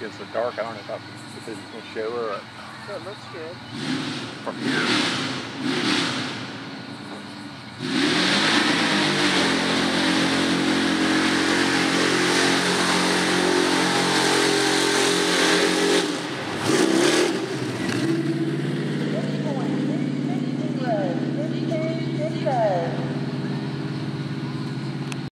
gets a dark. I don't know if, I, if it's going to show up That it looks good. from here.